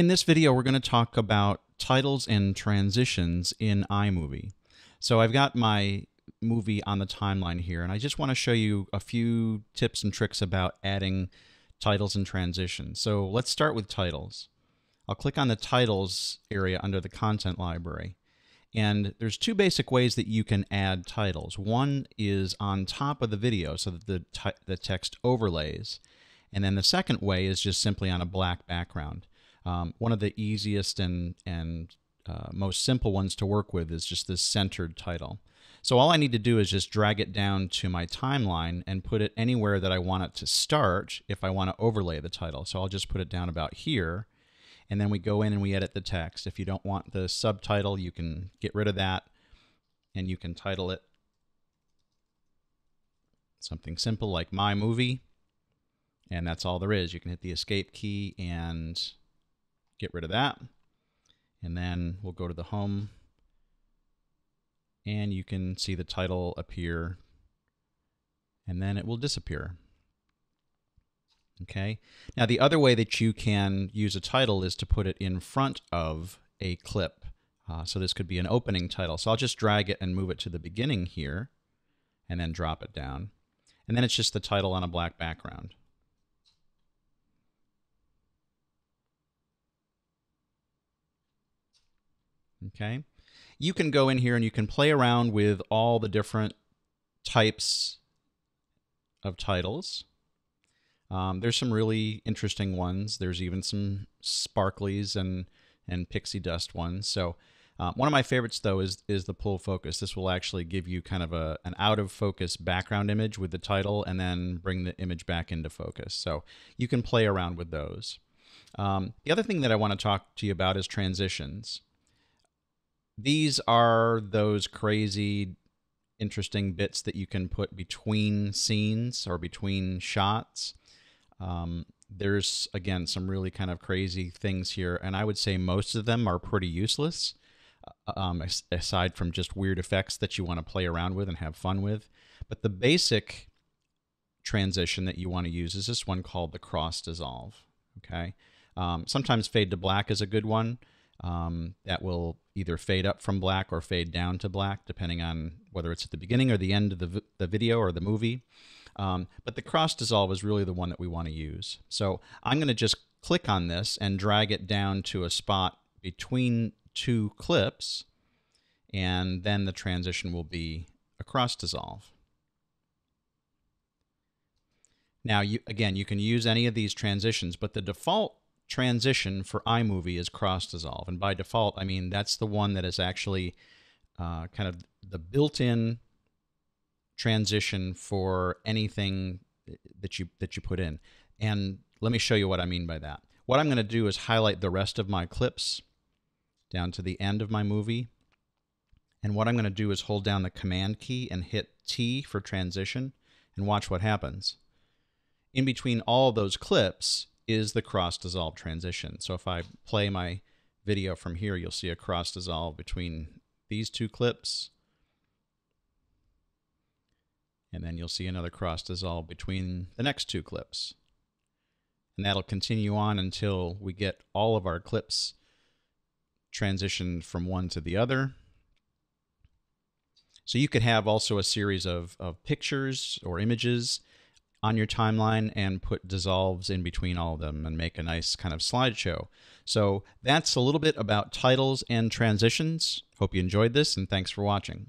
In this video, we're going to talk about titles and transitions in iMovie. So I've got my movie on the timeline here, and I just want to show you a few tips and tricks about adding titles and transitions. So let's start with titles. I'll click on the titles area under the content library. And there's two basic ways that you can add titles. One is on top of the video so that the, the text overlays. And then the second way is just simply on a black background. Um, one of the easiest and, and uh, most simple ones to work with is just this centered title. So all I need to do is just drag it down to my timeline and put it anywhere that I want it to start if I want to overlay the title. So I'll just put it down about here. And then we go in and we edit the text. If you don't want the subtitle, you can get rid of that and you can title it something simple like My Movie. And that's all there is. You can hit the escape key and get rid of that. And then we'll go to the home and you can see the title appear and then it will disappear. Okay. Now the other way that you can use a title is to put it in front of a clip. Uh, so this could be an opening title. So I'll just drag it and move it to the beginning here and then drop it down. And then it's just the title on a black background. Okay. You can go in here and you can play around with all the different types of titles. Um, there's some really interesting ones. There's even some sparklies and and pixie dust ones. So um, one of my favorites though is is the pull focus. This will actually give you kind of a an out of focus background image with the title and then bring the image back into focus. So you can play around with those. Um, the other thing that I want to talk to you about is transitions these are those crazy interesting bits that you can put between scenes or between shots. Um, there's again some really kind of crazy things here and i would say most of them are pretty useless uh, um, aside from just weird effects that you want to play around with and have fun with. But the basic transition that you want to use is this one called the cross dissolve okay? Um, sometimes fade to black is a good one um, that will either fade up from black or fade down to black, depending on whether it's at the beginning or the end of the, the video or the movie. Um, but the cross dissolve is really the one that we want to use. So I'm going to just click on this and drag it down to a spot between two clips, and then the transition will be a cross dissolve. Now, you, again, you can use any of these transitions, but the default transition for iMovie is cross dissolve. And by default, I mean that's the one that is actually uh, kind of the built in transition for anything that you that you put in. And let me show you what I mean by that. What I'm going to do is highlight the rest of my clips down to the end of my movie. And what I'm going to do is hold down the command key and hit T for transition and watch what happens. In between all those clips, is the cross dissolve transition. So if I play my video from here, you'll see a cross dissolve between these two clips. And then you'll see another cross dissolve between the next two clips. And that'll continue on until we get all of our clips transitioned from one to the other. So you could have also a series of, of pictures or images on your timeline and put dissolves in between all of them and make a nice kind of slideshow. So that's a little bit about titles and transitions. Hope you enjoyed this and thanks for watching.